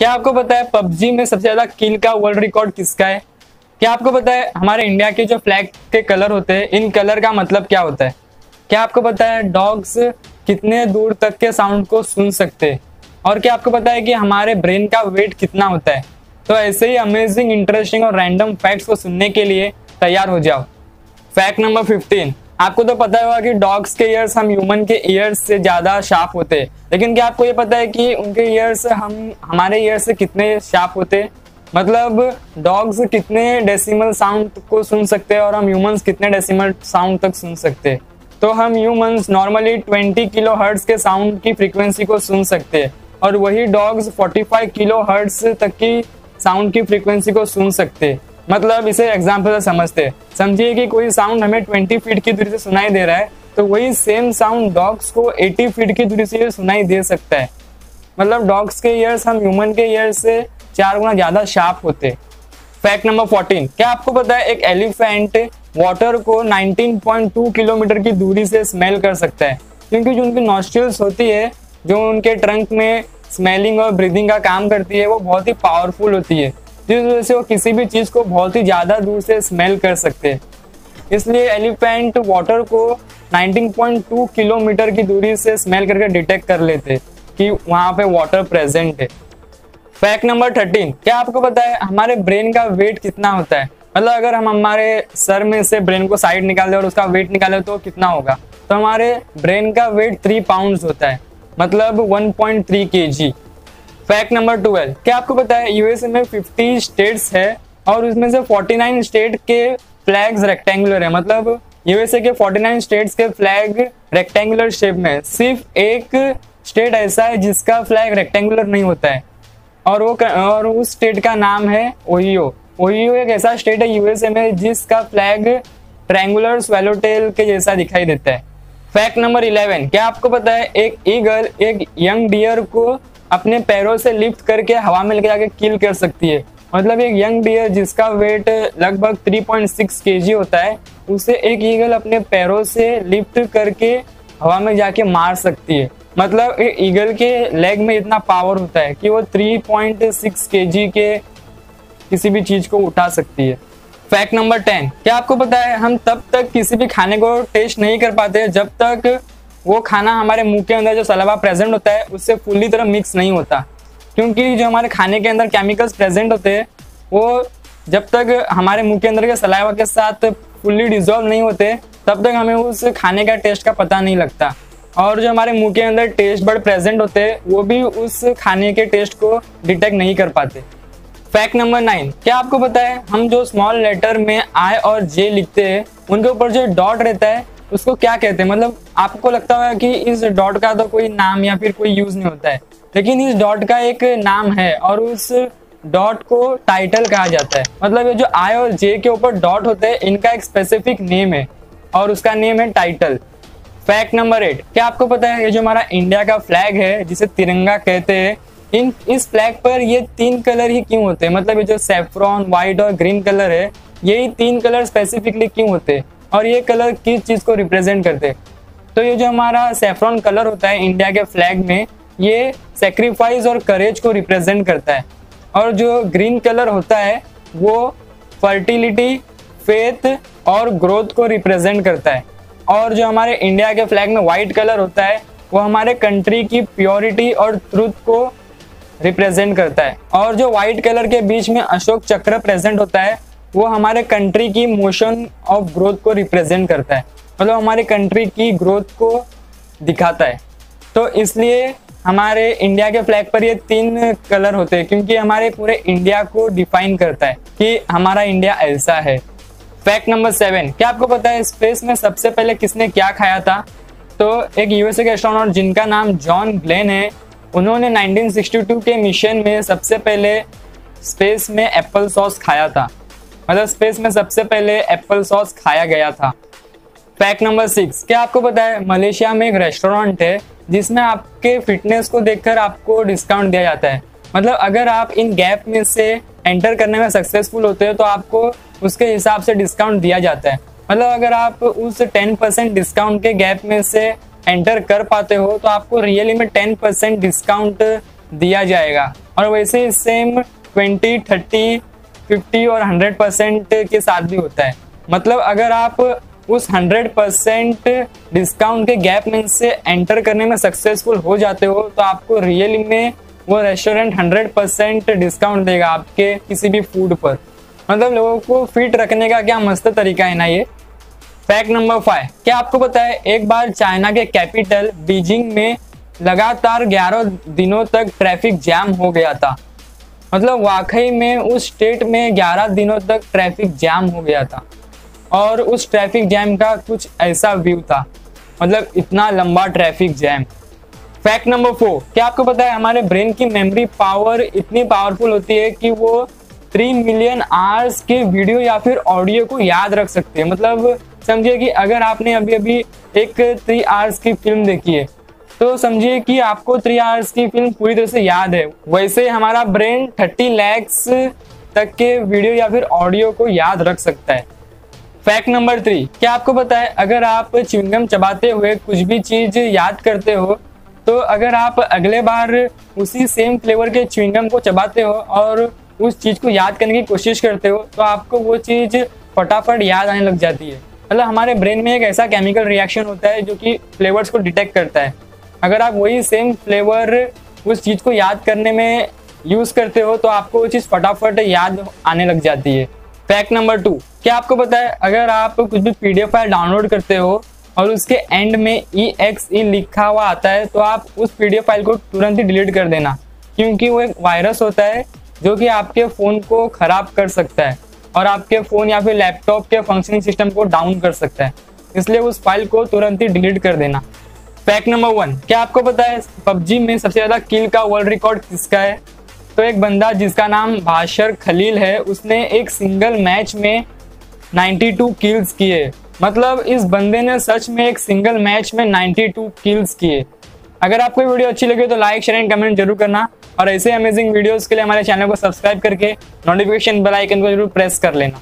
क्या आपको पता है पबजी में सबसे ज़्यादा किल का वर्ल्ड रिकॉर्ड किसका है? क्या आपको पता है हमारे इंडिया के जो फ्लैग के कलर होते हैं, इन कलर का मतलब क्या होता है? क्या आपको पता है डॉग्स कितने दूर तक के साउंड को सुन सकते हैं? और क्या आपको पता है कि हमारे ब्रेन का वेट कितना होता है? तो ऐसे ही अमेजिंग इंटरेस्टिंग और रैंडम फैक्ट्स को सुनने के लिए तैयार हो जाओ। फैक्ट नंबर फिफ्टीन आपको तो पता होगा कि डॉग्स के ईयर्स हम ह्यूमन के ईयर्स से ज़्यादा शार्प होते हैं। लेकिन क्या आपको ये पता है कि उनके ईयर्स हम, हमारे ईयर्स से कितने शार्प होते मतलब डॉग्स कितने डेसिमल साउंड को सुन सकते हैं और हम ह्यूमंस कितने डेसिमल साउंड तक सुन सकते हैं? तो हम ह्यूमंस नॉर्मली 20 किलो हर्ट्स के साउंड की फ्रीक्वेंसी को सुन सकते हैं। और वही डॉग्स 45 किलो हर्ट्स तक की साउंड की फ्रीक्वेंसी को सुन सकते हैं। मतलब इसे एग्ज़ाम्पल से समझते समझिए कि कोई साउंड हमें 20 फीट की दूरी से सुनाई दे रहा है तो वही सेम साउंड डॉग्स को 80 फीट की दूरी से सुनाई दे सकता है। मतलब डॉग्स के ईयर्स हम ह्यूमन के ईयर्स से चार गुना ज़्यादा शार्प होते फैक्ट नंबर 14 क्या आपको पता है एक एलिफेंट वाटर को 19.2 किलोमीटर की दूरी से स्मेल कर सकता है? क्योंकि जो उनकी नॉस्ट्रल्स होती है, जो उनके ट्रंक में स्मेलिंग और ब्रीदिंग का काम करती है, वो बहुत ही पावरफुल होती है। जिस वजह से वो किसी भी चीज़ को बहुत ही ज़्यादा दूर से स्मेल कर सकते हैं। इसलिए एलिफेंट वाटर को 19.2 किलोमीटर की दूरी से स्मेल करके डिटेक्ट कर लेते कि वहाँ पे वाटर प्रेजेंट है। फैक्ट नंबर थर्टीन क्या आपको पता है हमारे ब्रेन का वेट कितना होता है? मतलब अगर हम हमारे सर में से ब्रेन को साइड निकाल दे और उसका वेट निकाले तो कितना होगा? तो हमारे ब्रेन का वेट थ्री पाउंड होता है। मतलब 1.3 पॉइंट फैक्ट नंबर ट्वेल्व। क्या आपको पता है यूएसए में 50 स्टेट्स है और उसमें से 49 स्टेट के फ्लैग्स रेक्टेंगुलर है। मतलब यूएसए के 49 स्टेट्स के फ्लैग रेक्टेंगुलर शेप में सिर्फ़ एक स्टेट ऐसा है जिसका फ्लैग रेक्टेंगुलर नहीं होता है। और वो और उस स्टेट का नाम है ओहियो ओहियो एक ऐसा स्टेट है यूएसए में जिसका फ्लैग ट्रैंगुलर स्वेलोटेल के जैसा दिखाई देता है। Fact number eleven. क्या आपको पता है, एक ईगल एक यंग डियर को अपने पैरों से लिफ्ट करके हवा में लेके जाके किल कर सकती है। मतलब एक यंग डियर जिसका वेट लगभग 3.6 केजी होता है, उसे एक ईगल अपने पैरों से लिफ्ट करके हवा में जाके मार सकती है। मतलब एक ईगल के लेग में इतना पावर होता है कि वो 3.6 केजी के किसी भी चीज़ को उठा सकती है। फैक्ट नंबर टेन क्या आपको पता है हम तब तक किसी भी खाने को टेस्ट नहीं कर पाते जब तक वो खाना हमारे मुँह के अंदर जो सलावा प्रेजेंट होता है, उससे फुल्ली तरह मिक्स नहीं होता। क्योंकि जो हमारे खाने के अंदर केमिकल्स प्रेजेंट होते हैं, वो जब तक हमारे मुँह के अंदर के सलावा के साथ फुल्ली डिजोल्व नहीं होते, तब तक हमें उस खाने का टेस्ट का पता नहीं लगता। और जो हमारे मुँह के अंदर टेस्ट बर्ड प्रेजेंट होते हैं, वो भी उस खाने के टेस्ट को डिटेक्ट नहीं कर पाते। फैक्ट नंबर नाइन क्या आपको पता है, हम जो स्मॉल लेटर में आई और जे लिखते हैं, उनके ऊपर जो डॉट रहता है उसको क्या कहते हैं? मतलब आपको लगता है कि इस डॉट का तो कोई नाम या फिर कोई यूज़ नहीं होता है। लेकिन इस डॉट का एक नाम है और उस डॉट को टाइटल कहा जाता है। मतलब ये जो आई और जे के ऊपर डॉट होते हैं, इनका एक स्पेसिफिक नेम है और उसका नेम है टाइटल फैक्ट नंबर एट क्या आपको पता है, ये जो हमारा इंडिया का फ्लैग है, जिसे तिरंगा कहते हैं, इन, इस फ्लैग पर ये तीन कलर ही क्यों होते हैं? मतलब ये जो सेफ्रॉन व्हाइट और ग्रीन कलर है यही तीन कलर स्पेसिफिकली क्यों होते हैं? और ये कलर किस चीज़ को रिप्रेजेंट करते तो ये जो हमारा सेफ्रॉन कलर होता है इंडिया के फ्लैग में, ये सेक्रीफाइस और करेज को रिप्रेजेंट करता है। और जो ग्रीन कलर होता है, वो फर्टिलिटी फेथ और ग्रोथ को रिप्रेजेंट करता है। और जो हमारे इंडिया के फ्लैग में वाइट कलर होता है, वो हमारे कंट्री की प्योरिटी और ट्रुथ को रिप्रेजेंट करता है। और जो वाइट कलर के बीच में अशोक चक्र प्रेजेंट होता है वो हमारे कंट्री की मोशन ऑफ़ ग्रोथ को रिप्रेजेंट करता है। मतलब हमारे कंट्री की ग्रोथ को दिखाता है। तो इसलिए हमारे इंडिया के फ्लैग पर ये तीन कलर होते हैं, क्योंकि हमारे पूरे इंडिया को डिफाइन करता है कि हमारा इंडिया ऐसा है। फैक्ट नंबर सेवन क्या आपको पता है स्पेस में सबसे पहले किसने क्या खाया था? तो एक यूएसए के एस्ट्रोनॉट जिनका नाम जॉन ग्लेन है, उन्होंने 1962 के मिशन में सबसे पहले स्पेस में एप्पल सॉस खाया था। मतलब स्पेस में सबसे पहले एप्पल सॉस खाया गया था। फैक्ट नंबर सिक्स क्या आपको पता है, मलेशिया में एक रेस्टोरेंट है, जिसमें आपके फिटनेस को देखकर आपको डिस्काउंट दिया जाता है। मतलब अगर आप इन गैप में से एंटर करने में सक्सेसफुल होते हो तो आपको उसके हिसाब से डिस्काउंट दिया जाता है। मतलब अगर आप उस टेन परसेंट डिस्काउंट के गैप में से एंटर कर पाते हो तो आपको रियली में टेन परसेंट डिस्काउंट दिया जाएगा। और वैसे सेम ट्वेंटी थर्टी फिफ्टी और हंड्रेड परसेंट के साथ भी होता है। मतलब अगर आप उस हंड्रेड परसेंट डिस्काउंट के गैप में से एंटर करने में सक्सेसफुल हो जाते हो तो आपको रियली में वो रेस्टोरेंट हंड्रेड परसेंट डिस्काउंट देगा आपके किसी भी फ़ूड पर। मतलब लोगों को फिट रखने का क्या मस्त तरीका है ना ये? Fact number five. क्या आपको पता है, एक बार चाइना के कैपिटल बीजिंग में लगातार 11 दिनों तक ट्रैफ़िक जैम हो गया था। मतलब वाकई में उस स्टेट में 11 दिनों तक ट्रैफ़िक जैम हो गया था। और उस ट्रैफ़िक जैम का कुछ ऐसा व्यू था। मतलब इतना लंबा traffic jam fact number four क्या आपको पता है हमारे ब्रेन की मेमोरी पावर इतनी पावरफुल होती है कि वो थ्री मिलियन आवर्स के वीडियो या फिर ऑडियो को याद रख सकते हैं? मतलब समझिए कि अगर आपने अभी अभी एक थ्री आवर्स की फ़िल्म देखी है तो समझिए कि आपको थ्री आवर्स की फ़िल्म पूरी तरह से याद है। वैसे हमारा ब्रेन थर्टी लैक्स तक के वीडियो या फिर ऑडियो को याद रख सकता है। फैक्ट नंबर थ्री क्या आपको पता है, अगर आप च्युइंगम चबाते हुए कुछ भी चीज़ याद करते हो तो अगर आप अगले बार उसी सेम फ्लेवर के च्युइंगम को चबाते हो और उस चीज़ को याद करने की कोशिश करते हो तो आपको वो चीज़ फटाफट याद आने लग जाती है। मतलब हमारे ब्रेन में एक ऐसा केमिकल रिएक्शन होता है जो कि फ्लेवर्स को डिटेक्ट करता है। अगर आप वही सेम फ्लेवर उस चीज़ को याद करने में यूज़ करते हो तो आपको वो चीज़ फटाफट याद आने लग जाती है। फैक्ट नंबर टू क्या आपको पता है, अगर आप कुछ भी पीडीएफ फ़ाइल डाउनलोड करते हो और उसके एंड में ई एक्स ई लिखा हुआ आता है तो आप उस पीडीएफ फ़ाइल को तुरंत ही डिलीट कर देना। क्योंकि वो एक वायरस होता है, जो कि आपके फ़ोन को ख़राब कर सकता है और आपके फ़ोन या फिर लैपटॉप के फंक्शनिंग सिस्टम को डाउन कर सकता है। इसलिए उस फ़ाइल को तुरंत ही डिलीट कर देना। फैक्ट नंबर वन क्या आपको पता है पबजी में सबसे ज़्यादा किल का वर्ल्ड रिकॉर्ड किसका है? तो एक बंदा जिसका नाम भाषर खलील है, उसने एक सिंगल मैच में 92 किल्स किए। मतलब इस बंदे ने सच में एक सिंगल मैच में 92 किल्स किए। अगर आपको वीडियो अच्छी लगे तो लाइक शेयर एंड कमेंट ज़रूर करना। और ऐसे अमेजिंग वीडियोस के लिए हमारे चैनल को सब्सक्राइब करके नोटिफिकेशन बेल आइकन को ज़रूर प्रेस कर लेना।